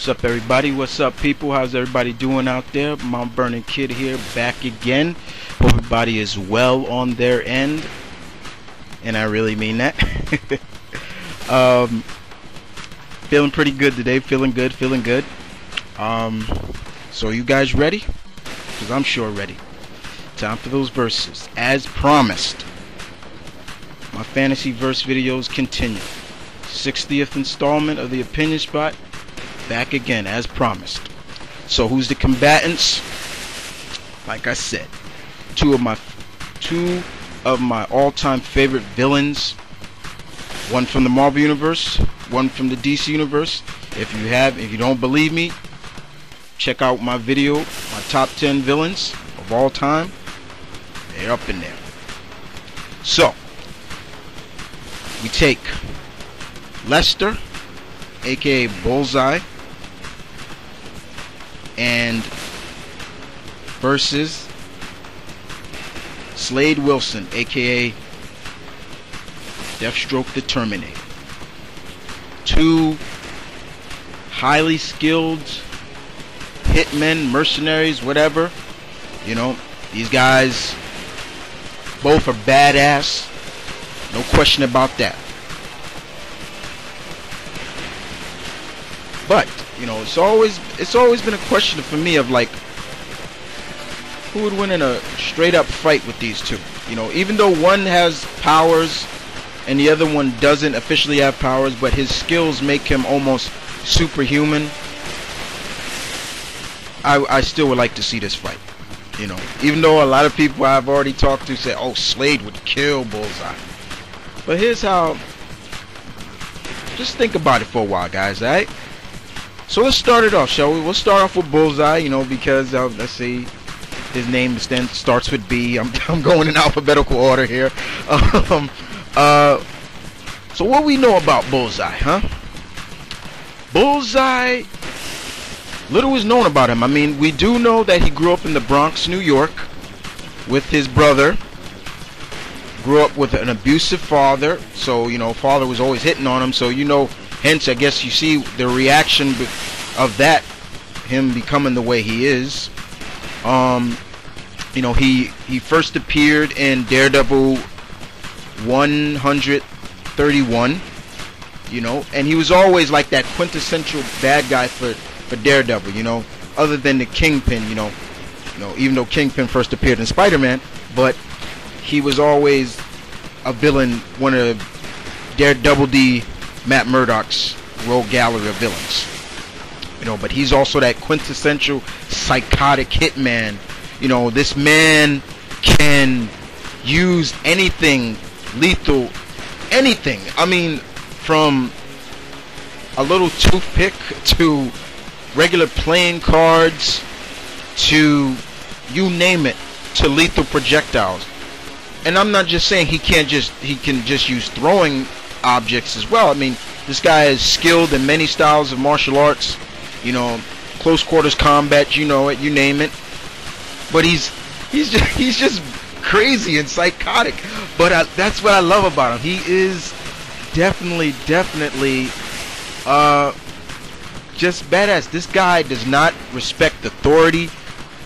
What's up, everybody? What's up, people? How's everybody doing out there? Mount Vernon Kid here, back again. Hope everybody is well on their end, and I really mean that. um, feeling pretty good today. Feeling good. Feeling good. Um, so you guys ready? Because I'm sure ready. Time for those verses, as promised. My fantasy verse videos continue. 60th installment of the Opinion Spot back again as promised. So who's the combatants? Like I said, two of my two of my all-time favorite villains. One from the Marvel universe, one from the DC universe. If you have if you don't believe me, check out my video, my top 10 villains of all time. They're up in there. So, we take Lester, aka Bullseye, and versus Slade Wilson, aka Deathstroke the Terminator. Two highly skilled hitmen, mercenaries, whatever. You know, these guys both are badass. No question about that. But you know, it's always it's always been a question for me of like who would win in a straight up fight with these two. You know, even though one has powers and the other one doesn't officially have powers, but his skills make him almost superhuman. I I still would like to see this fight. You know, even though a lot of people I've already talked to say, "Oh, Slade would kill Bullseye," but here's how. Just think about it for a while, guys. Alright. So let's start it off, shall we? We'll start off with Bullseye, you know, because uh, let's see, his name starts with B. I'm, I'm going in alphabetical order here. Um, uh, so what we know about Bullseye, huh? Bullseye, little is known about him. I mean, we do know that he grew up in the Bronx, New York, with his brother. Grew up with an abusive father, so you know, father was always hitting on him. So you know, Hence, I guess you see the reaction of that, him becoming the way he is. Um, you know, he he first appeared in Daredevil 131. You know, and he was always like that quintessential bad guy for for Daredevil. You know, other than the Kingpin. You know, you know, even though Kingpin first appeared in Spider-Man, but he was always a villain, one of Daredevil D Matt Murdock's rogue gallery of villains. You know, but he's also that quintessential psychotic hitman. You know, this man can use anything lethal, anything. I mean, from a little toothpick to regular playing cards to you name it to lethal projectiles. And I'm not just saying he can't just he can just use throwing objects as well. I mean, this guy is skilled in many styles of martial arts. You know, close quarters combat, you know it, you name it. But he's he's just he's just crazy and psychotic. But I, that's what I love about him. He is definitely, definitely, uh, just badass. This guy does not respect authority.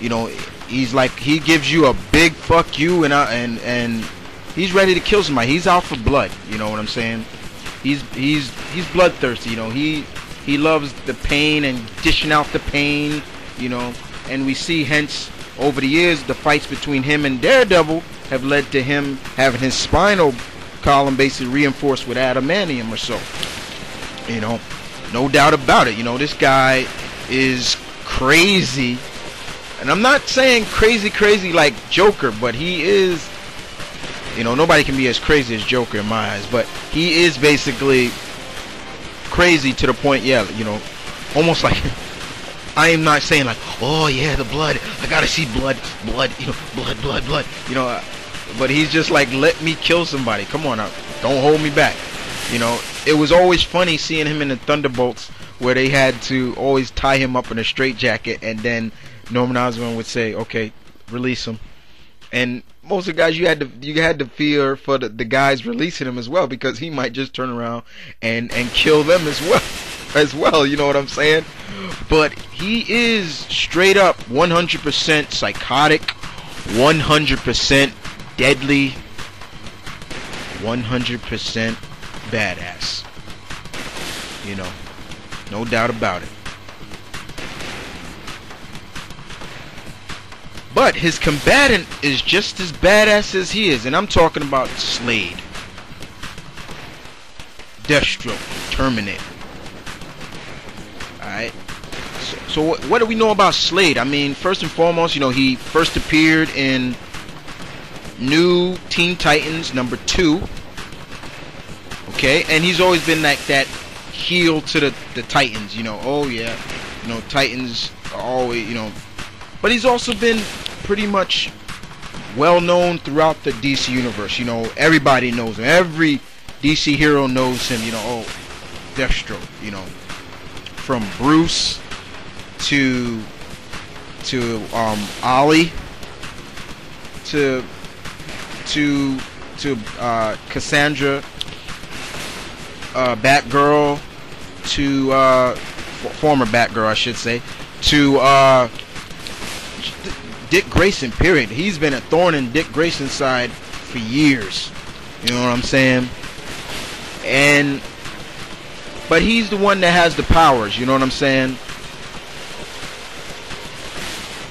You know, he's like he gives you a big fuck you and I, and and he's ready to kill somebody. He's out for blood. You know what I'm saying? He's he's he's bloodthirsty. You know he he loves the pain and dishing out the pain. You know, and we see hence over the years the fights between him and Daredevil have led to him having his spinal column basically reinforced with adamantium or so. You know, no doubt about it. You know, this guy is crazy. And I'm not saying crazy, crazy like Joker, but he is you know, nobody can be as crazy as Joker in my eyes, but he is basically crazy to the point, yeah, you know, almost like I am not saying like, oh yeah, the blood, I gotta see blood, blood, you know, blood, blood, blood, you know, uh, but he's just like, let me kill somebody. Come on, now, don't hold me back. You know, it was always funny seeing him in the Thunderbolts where they had to always tie him up in a straitjacket, and then Norman Osborn would say, okay, release him and most of the guys you had to you had to fear for the, the guys releasing him as well because he might just turn around and and kill them as well. as well. You know what I'm saying? But he is straight up 100% psychotic, 100% deadly, 100% badass. You know, no doubt about it. But his combatant is just as badass as he is, and I'm talking about Slade. Deathstroke, Terminator. Alright. So, so what do we know about Slade? I mean, first and foremost, you know, he first appeared in New Teen Titans number two. Okay, and he's always been like that heel to the, the Titans, you know, oh yeah, you know, Titans are always, you know, but he's also been pretty much well known throughout the DC universe, you know, everybody knows him, every DC hero knows him, you know, oh, Deathstroke, you know, from Bruce to to um Ollie to to to uh, Cassandra, uh, Batgirl, to uh, former Batgirl, I should say, to uh, Dick Grayson. Period. He's been a thorn in Dick Grayson's side for years. You know what I'm saying? And but he's the one that has the powers. You know what I'm saying?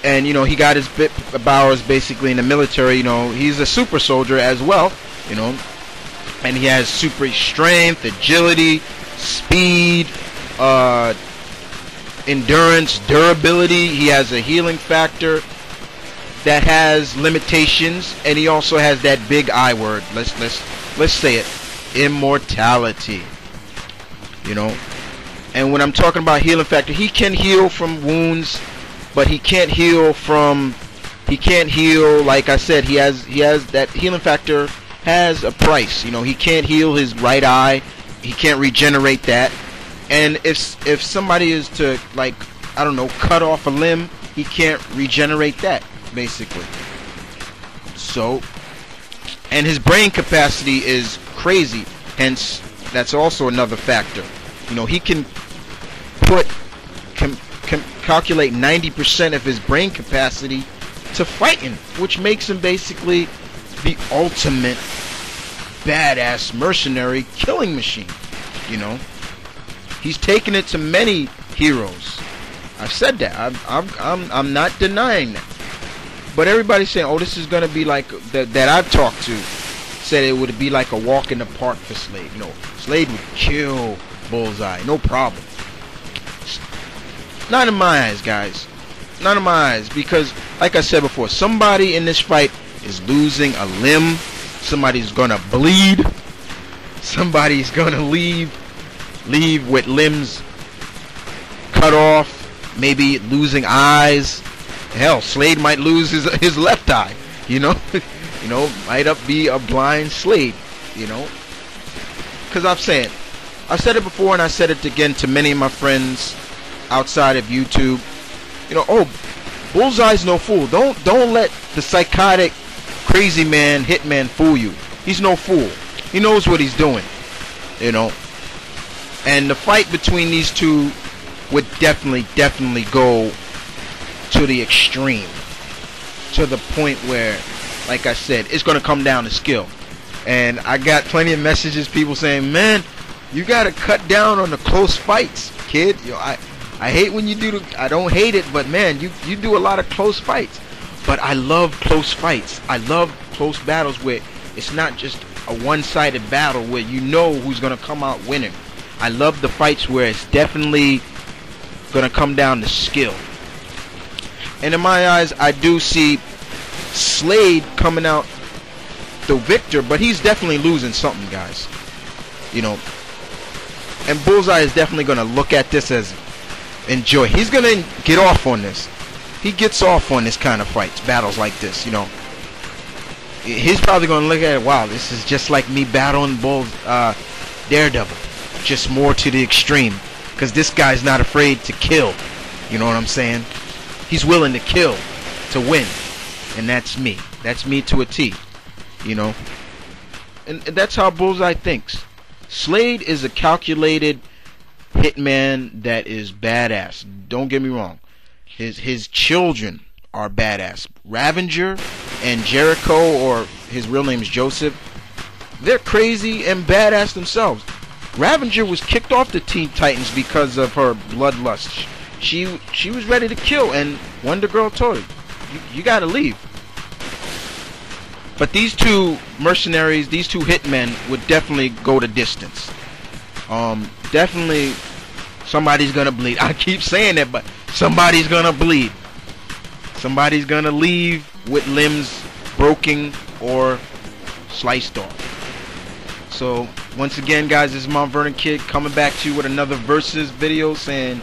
and you know he got his bit powers basically in the military. You know he's a super soldier as well. You know, and he has super strength, agility, speed, uh, endurance, durability. He has a healing factor that has limitations, and he also has that big I word. Let's let's let's say it, immortality. You know, and when I'm talking about healing factor, he can heal from wounds but he can't heal from he can't heal like I said he has he has that healing factor has a price. You know he can't heal his right eye. He can't regenerate that. And if if somebody is to like I don't know cut off a limb he can't regenerate that basically so and his brain capacity is crazy hence that's also another factor you know he can put calculate 90% of his brain capacity to fighting, which makes him basically the ultimate badass mercenary killing machine. You know, he's taken it to many heroes. I've said that. I've, I've, I'm, I'm not denying that. But everybody's saying, "Oh, this is gonna be like that." That I've talked to said it would be like a walk in the park for Slade. No, Slade would kill Bullseye, no problem. Not in my eyes, guys. Not in my eyes. Because, like I said before, somebody in this fight is losing a limb. Somebody's gonna bleed. Somebody's gonna leave leave with limbs cut off. Maybe losing eyes. Hell, Slade might lose his his left eye. You know, you know, might up be a blind Slade. You know, because I've said, I've said it before, and I said it again to many of my friends outside of YouTube. You know, oh, Bullseye's no fool. Don't don't let the psychotic, crazy man, hitman fool you. He's no fool. He knows what he's doing. You know. And the fight between these two would definitely, definitely go to the extreme. To the point where, like I said, it's going to come down to skill. And I got plenty of messages, people saying, man, you got to cut down on the close fights, kid. You know, I, I hate when you do. The, I don't hate it, but man, you you do a lot of close fights. But I love close fights. I love close battles where it's not just a one-sided battle where you know who's gonna come out winning. I love the fights where it's definitely gonna come down to skill. And in my eyes, I do see Slade coming out the victor, but he's definitely losing something, guys. You know, and Bullseye is definitely going to look at this as enjoy. He's gonna get off on this. He gets off on this kind of fights, battles like this. You know, he's probably gonna look at it. Wow, this is just like me battling Bull, uh, Daredevil, just more to the extreme. Because this guy's not afraid to kill. You know what I'm saying? He's willing to kill to win, and that's me. That's me to a T. You know, and that's how Bullseye thinks. Slade is a calculated hitman that is badass. Don't get me wrong. His his children are badass. Ravager and Jericho, or his real name is Joseph, they're crazy and badass themselves. Ravager was kicked off the Teen Titans because of her bloodlust. She she was ready to kill, and Wonder Girl told her, "You, got to leave." But these two mercenaries, these two hitmen, would definitely go the distance. Um, definitely, somebody's gonna bleed. I keep saying that, but somebody's gonna bleed. Somebody's gonna leave with limbs broken or sliced off. So once again, guys, this is Mount Vernon Kid coming back to you with another versus video saying